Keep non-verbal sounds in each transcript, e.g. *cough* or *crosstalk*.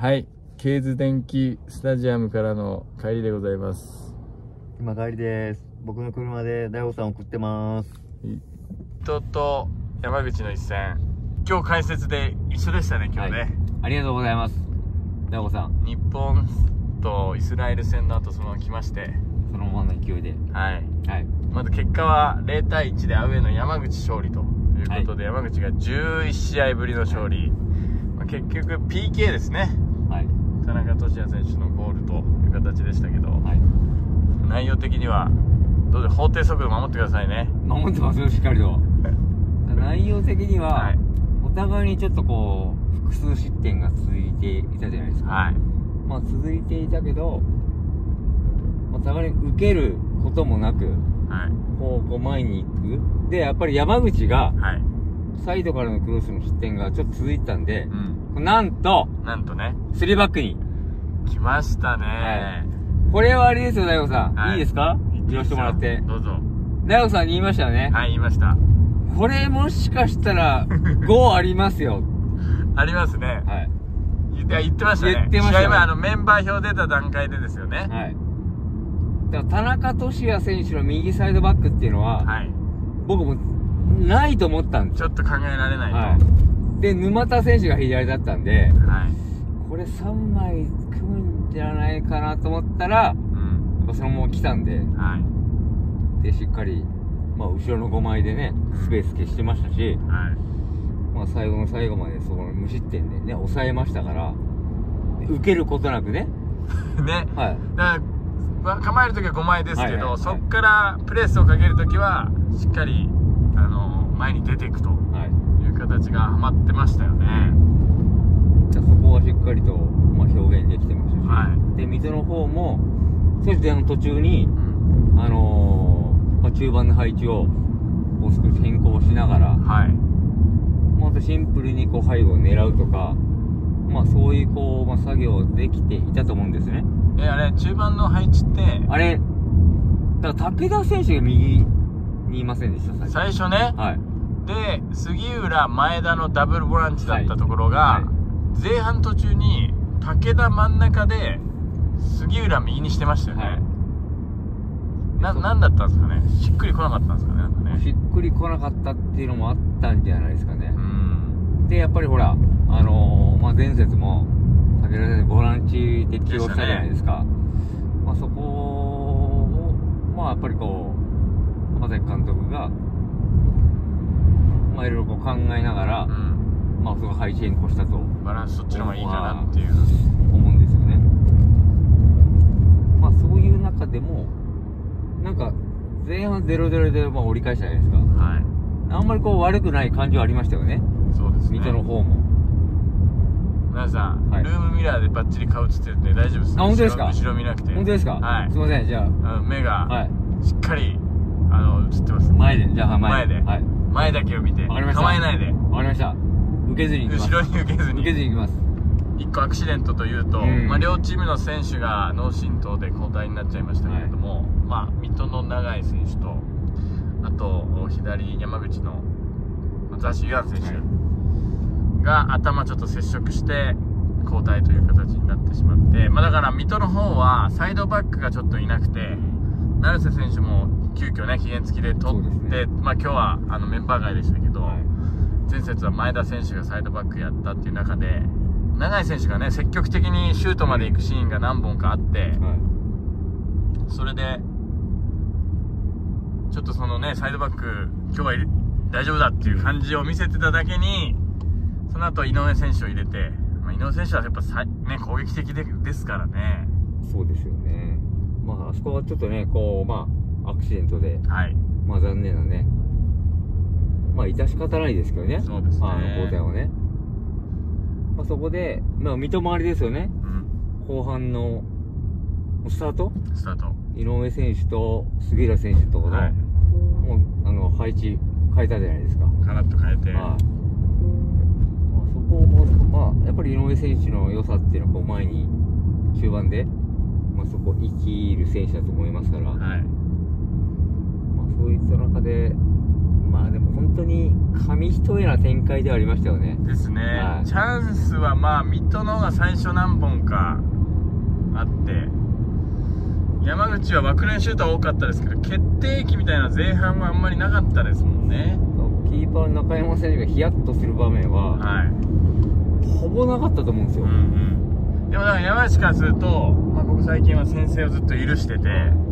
はい。ケーズ電気スタジアムからの帰りでございます。今帰りです。僕の車で大悟さん送ってます。伊藤と山口の一戦。今日解説で一緒でしたね今日ね、はい。ありがとうございます。大悟さん。日本とイスラエル戦の後そのまま来まして。そのままの勢いで。はい。はい。まず結果は0対1でアウェーの山口勝利ということで、山口が11試合ぶりの勝利、まあ、結局 PK ですねはい。田中俊也選手のゴールという形でしたけど、はい。内容的にはどうで法定速度守ってくださいね。守ってますよしっかりと。*laughs* 内容的には、はい。お互いにちょっとこう複数失点が続いていたじゃないですか、はい。まあ続いていたけどお互いに受けることもなくはい。こうこう前に行く。でやっぱり山口がはい。サイドからのクロスの失点がちょっと続いてたんでう、んなんとなんとね。3バックに。来ましたね、はこれはあれですよ大悟さん、はい。い、いですか？言わせてもらって。どうぞ。大悟さんに言いましたよね、はい言いました。これもしかしたら *laughs* 5ありますよ。ありますね。はい。いや言ってましたね。言ってましたね。試合前あのメンバー表出た段階でですよね。はい。だから田中俊也選手の右サイドバックっていうのは、はい。僕もないと思ったんですよ。ちょっと考えられないと。はいで沼田選手が左だったんではい。これ3枚組むんじゃないかなと思ったらうん。そのまま来たんではい。でしっかり、まあ、後ろの5枚でねスペース消してましたし、はい。まあ、最後の最後までそこの無失点でね抑えましたから受けることなくね。*laughs* ね。はい。だからまあ構える時は5枚ですけど、はいはいはい。そっからプレスをかける時はしっかりあの前に出ていくとはいいう形がはまってましたよね。じゃあそこはしっかりと、まあ、表現できてましたし、はで水の方もそしてあの途中にうん。あのーまあ、中盤の配置をこう少し変更しながらはい。またシンプルにこう背後を狙うとかまあそういうこう、まあ、作業できていたと思うんですね。えあれ中盤の配置ってあれだから武田選手が右にいませんでした最初。最初ね。はいで杉浦前田のダブルボランチだったところが、はい。前半途中に武田真ん中で杉浦右にしてましたよね、はい。ななんだったんですかね。しっくりこなかったんですかねなんかね。しっくり来なかったっていうのもあったんじゃないですかね。うん。でやっぱりほらあのーまあ、前節も武田先生ボランチで起用したじゃないですか。まあ、そこをまあやっぱりこう浜崎監督がまあいろいろこう考えながら、うん。まあそこ配置変更したと。バランスそっちの方がいいかなっていう。思うんですよね。まあそういう中でもなんか前半0-0でまあ折り返したじゃないですか。はい。あんまりこう悪くない感じはありましたよね。そうですね。水戸の方も。皆さん、はい。ルームミラーでバッチリ顔映ってるんで大丈夫です。あ本当ですか？後ろ見なくて。本当ですか？はい。すいません。じゃあ。の目があはい。しっかりあの映ってます。前で。じゃあ前前で。はい前だけを見てわかりました。構えないで。わかりました。受けずに行きます。後ろに受けず受けずにに行きます。一個アクシデントというと、うん。まあ、両チームの選手が脳震盪で交代になっちゃいましたけれども、まあ、水戸の永井選手とあと左山口のザシユアン選手が頭ちょっと接触して交代という形になってしまって、まあ、だから水戸の方はサイドバックがちょっといなくて成瀬選手も急遽ね期限付きで取って、ね。まあ、今日はあのメンバー外でしたけど、はい。前節は前田選手がサイドバックやったっていう中で永井選手がね積極的にシュートまで行くシーンが何本かあってはい。それでちょっとそのねサイドバック今日は大丈夫だっていう感じを見せてただけにその後井上選手を入れて、まあ、井上選手はやっぱさい、ね、攻撃的でですからね。そうですよね。まああそこはちょっとねこうまあアクシデントで。はい。まあ残念なね。まあ致し方ないですけどね。そうですね。あの交代をね。まあそこでまあ水戸回りですよね。うん。後半のスタート？スタート。井上選手と杉浦選手のところ、はい。もうあの配置変えたじゃないですか。ガラッと変えて、はい、まあ、そこも、まあ、やっぱり井上選手の良さっていうのはこう前に中盤で、まあ、そこ生きる選手だと思いますから、まあ、はいそういった中で、まあでも本当に紙一重な展開ではありましたよね。ですね、はい。チャンスはまあ水戸の方が最初何本かあって山口は枠内シュートは多かったですけど決定機みたいな前半はあんまりなかったですもんね。キーパーの中山選手がヒヤッとする場面ははい。ほぼなかったと思うんですよ、うんうん、でもだから山内からすると、まあ、ここ最近は先制をずっと許してて、まあ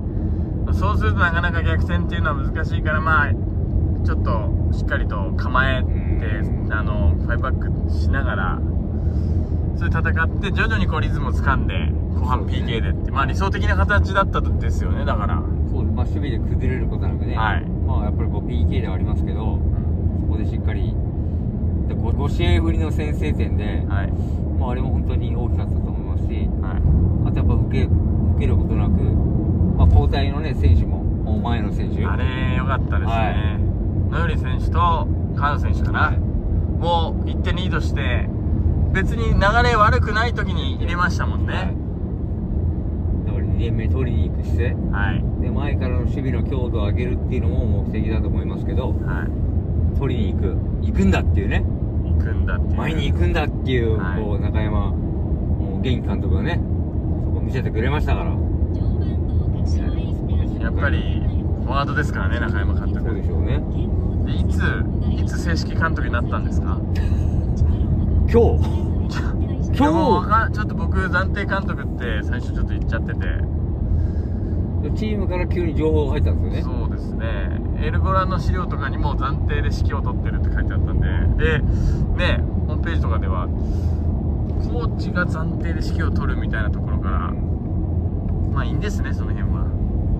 そうするとなかなか逆転っていうのは難しいからまあちょっとしっかりと構えて、うん。あの5バックしながらそれで戦って徐々にこうリズムを掴んで後半 PK でって、まあ理想的な形だったですよねだから、そうまあ、守備で崩れることなくね、はい。まあやっぱりこう PK ではありますけどそこでしっかりで 5, 5試合ぶりの先制点で、はい。まあ、あれも本当に大きかったと思いますしはあとやっぱ受け受けることなく、まあ、交代のね選手ももう前の選手。いあれ良かったですね、はい。野寄選手と菅野選手かな、はい。もう1点リードして別に流れ悪くない時に入れましたもんはい。ねだから2点目取りに行く姿勢。はい。で前からの守備の強度を上げるっていうのも目的だと思いますけどはい。取りに行く。行くんだっていうね。行くんだっていう。前に行くんだっていう,、はい。こう中山もう元気監督がねそこ見せてくれましたからやっぱりフォワードですからね中山監督。そうでしょうね。でいついつ正式監督になったんですか？今日。いやもうわかんちょっと僕暫定監督って最初ちょっと言っちゃってて。チームから急に情報が入ったんですよね。そうですね。エルゴラの資料とかにも暫定で指揮を取ってるって書いてあったんで。でねホームページとかではコーチが暫定で指揮を取るみたいなところからまあいいんですねその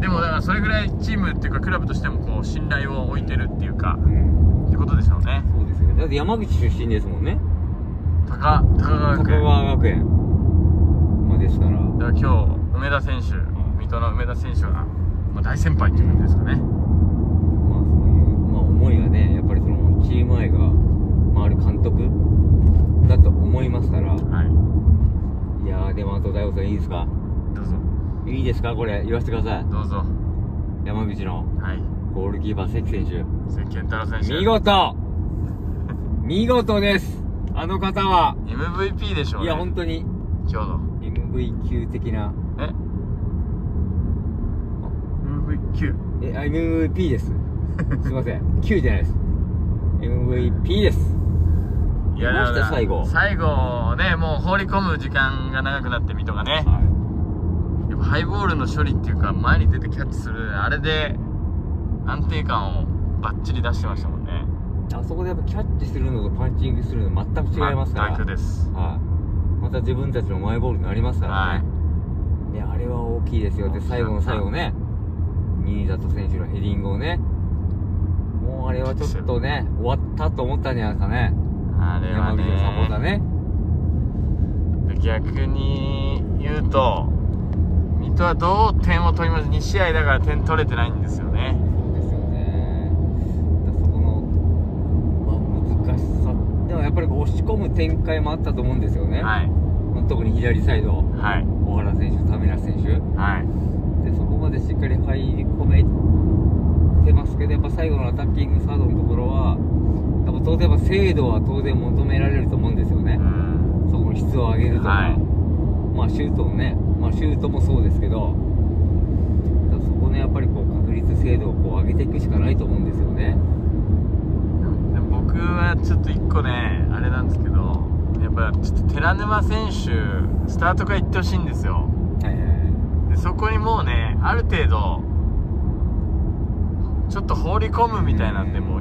でもだからそれぐらいチームっていうかクラブとしてもこう信頼を置いてるっていうかうん。ってことでしょうね。そうですよだって山口出身ですもんね。高高川高学園。川学園。まあですから。だから今日梅田選手水戸の梅田選手は、まあ、大先輩っていう感じですかね。まあそういう、まあ、思いがねやっぱりそのチーム愛が、まあ、ある監督だと思いますから。はい。いやーでもあと大悟さんいいですか？どうぞいいですか？これ言わせてください。どうぞ。山口のはい。ゴールキーパー関選手。関健太郎選手。見事！*laughs* 見事です！あの方は MVP でしょうね。いや本当に今日の MV 級的なえ？MVP えあ MVP です。すいません。*laughs* Q じゃないです。MVP です。いや最後？最後ねもう放り込む時間が長くなって水戸がね。はやっぱハイボールの処理っていうか前に出てキャッチするあれで安定感をバッチリ出してましたもんね。いあそこでやっぱキャッチするのとパンチングするの全く違いますから。全くです。はい、また自分たちのマイボールになりますから。ね、い、やあれは大きいですよ。で最後の最後ね。新里選手のヘディングをね。もうあれはちょっとね終わったと思ったんじゃないですかね。あれは山口のサポーターねね。逆に言うと水戸はどう点を取ります。2試合だから点取れてないんですよね。そうですよね。そこの、まあ、難しさでもやっぱり押し込む展開もあったと思うんですよね、はい。まあ特に左サイド。はい。小原選手為梨選手。はい。でそこまでしっかり入り込めてますけどやっぱ最後のアタッキングサードのところはやっぱ当然やっぱ精度は当然求められると思うんですよね。うん。そこの質を上げるとか、はい。まあシュートもねまあシュートもそうですけどそこねやっぱりこう確率精度をこう上げていくしかないと思うんですよね。でも僕はちょっと一個ねあれなんですけどやっぱちょっと寺沼選手スタートから行ってほしいんですよ。でそこにもうねある程度ちょっと放り込むみたいなんでも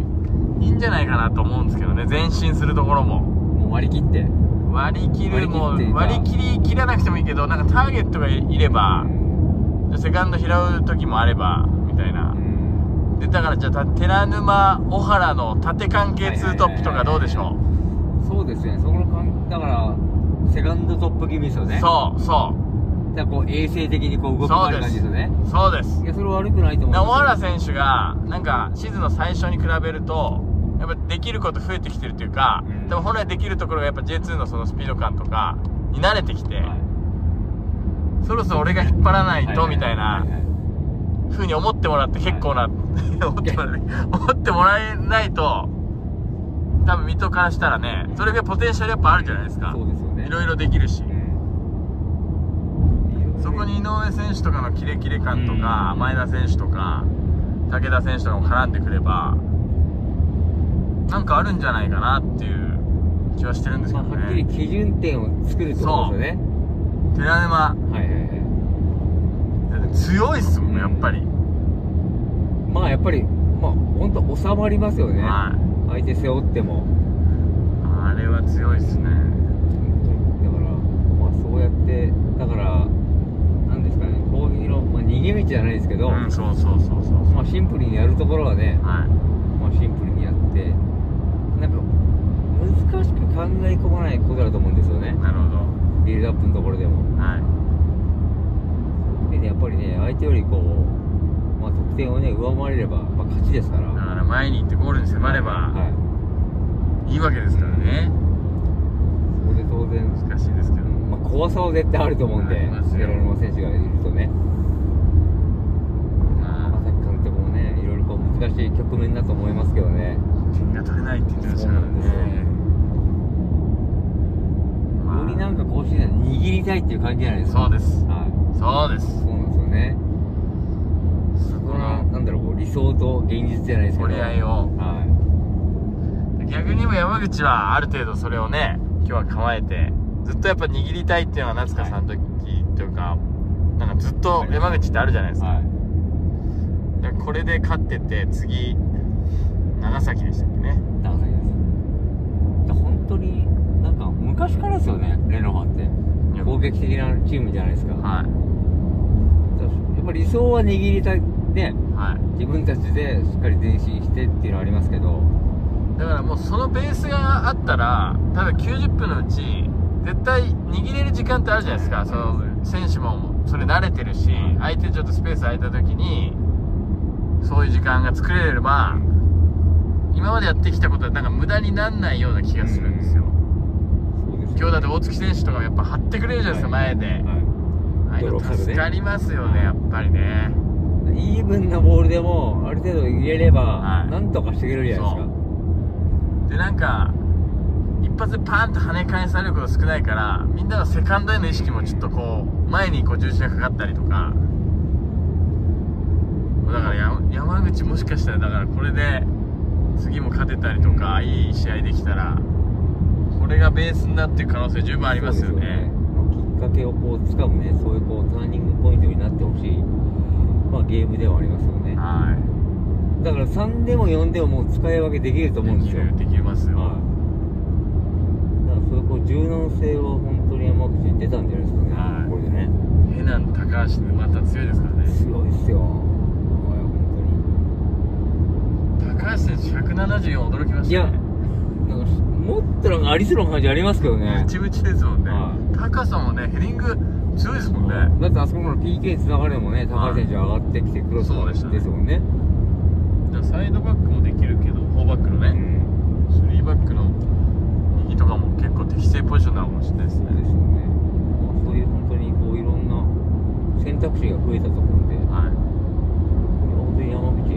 いいんじゃないかなと思うんですけどね前進するところも。もう割り切って割り切るも割り切り切り切らなくてもいいけどなんかターゲットがいればセカンド拾う時もあればみたいな。うん。でだからじゃあ寺沼小原の縦関係2トップとかどうでしょそうですね。そこの感だからセカンドトップ気味ですようね。そうそだからこう衛生的にこう動き回る感じですよね。うそうです。いやそれは悪くないと思います。で小原選手がなんかシーズンの最初に比べるとやっぱできること増えてきてるというか、うん。でも本来できるところがやっぱ J2 のそのスピード感とかに慣れてきて、はい。そろそろ俺が引っ張らないとみたいはないはいはい。風に思ってもらって結構な *laughs* 思ってもらえ思ってもらえないと多分水戸からしたらねそれがポテンシャルやっぱあるじゃないですか。そうですよね。いろいろできるし。うん。そこに井上選手とかのキレキレ感とか、うん。前田選手とか武田選手とかも絡んでくればなんかあるんじゃないかなっていう気はしてるんですけまあ、どはっきりね基準点を作るってことですよね。寺沼はいはいはい。強いっすもんやっぱり、まあやっぱりまあ本当収まりますよね、はい。相手背負っても。あれは強いっすね。だからまあそうやってだからなんですかね攻撃の、まあ、逃げ道じゃないですけど、うんそうそうそうそう。まあシンプルにやるところはね、はい。まあ、シンプルしく考え込まないことだと思うんですよね。なるほど。ビルドアップのところでも。はい。でねやっぱりね相手よりこう、まあ、得点をね上回れれば、まあ、勝ちですから。だから前に行ってゴールに迫ればはい。いいわけですからね。そこで当然難しいですけど。まあ、怖さは絶対あると思うんでベラルマ選手がいるとね。ま山崎監督もねいろいろこう難しい局面だと思いますけどね。あ点が取れないって言ってましたからそうなんですよ。ねまあよりなんか甲子園は握りたいっていう感じじゃないですかそうです。はい。そうです。そうなんですよね。そこのなんだろうこう理想と現実じゃないですけど。折り合いを。は逆に言えば山口はある程度それをね今日は構えてずっとやっぱ握りたいっていうのは夏香さんの時というか、なんかずっと山口ってあるじゃないですか、いはい。でこれで勝ってて次長崎でしたっけね。長崎です。だ本当に昔からですよねレノファって。攻撃的なチームじゃないですか、はやっぱ理想は握りたい。ねいはい。自分たちでしっかり前進してっていうのはありますけど。だからもうそのベースがあったらただ90分のうち絶対握れる時間ってあるじゃないですか。その選手もそれ慣れてるし相手ちょっとスペース空いた時にそういう時間が作れれば今までやってきたことはなんか無駄にならないような気がするんですよ今日だって大月選手とかもやっぱ張ってくれるじゃないですか前で。はい。ああいうの助かりますよねやっぱりね。イーブンなボールでもある程度入れれば、はい。なんとかしてくれるじゃないですか。でなんか一発でパーンと跳ね返されること少ないからみんなのセカンドへの意識もちょっとこう前にこう重心がかかったりとか。だからや山口もしかしたらだからこれで次も勝てたりとかいい試合できたらこれがベースになっていく可能性十分ありますよね。まあきっかけをこう掴むねそういうこうターニングポイントになってほしい、まあ、ゲームではありますよね。はだから3でも4でももう使い分けできるとい思うんですよ。できますよ、はい。だからそういうこう柔軟性は本当に山口に出たんじゃないですかね、はい。これでね。ヘナン高橋でまた強いですからね。強いっすよ。高橋選手174驚きましたね。いやなんかもっとなんかありそうな感じありますけどね。ムチムチですもんね、は高さもねヘディング強いですもんね、だってあそこの PK につながるのもね高橋選手上がってきてクロスそうですもんね。じゃあサイドバックもできるけど4バックのうね、ん3バックの右とかも結構適正ポジションなのかもしれないですね。そうですよね、まあ、そういう本当にこういろんな選択肢が増えたと思うんで。はい。本当に山口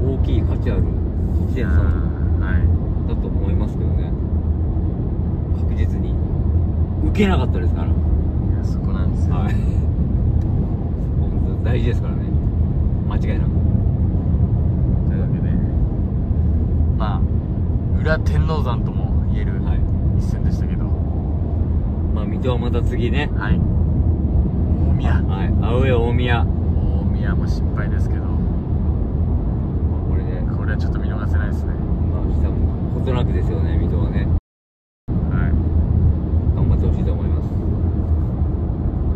大きい価値ある1年さんはだと思いますけどね。確実に。受けなかったですから。そこなんですよ、はい。大事ですからね。間違いなく。というわけでまあ裏天王山とも言えるはい。一戦でしたけど。まあ水戸はまた次ね。はい。大宮。はい。青上大宮。大宮も失敗ですけど。これで。これはちょっと見逃せないですね。まあ下もことなくですよね水戸はね。は頑張ってほしいと思います。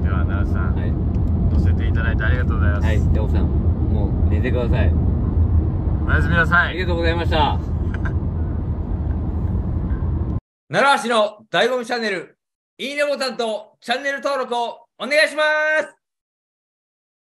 いでは奈良さん、はい。乗せていただいてありがとうございます、はい。ヤオさんもう寝てください。おやすみなさい。ありがとうございました。*laughs* 奈良橋の醍醐味チャンネルいいねボタンとチャンネル登録をお願いします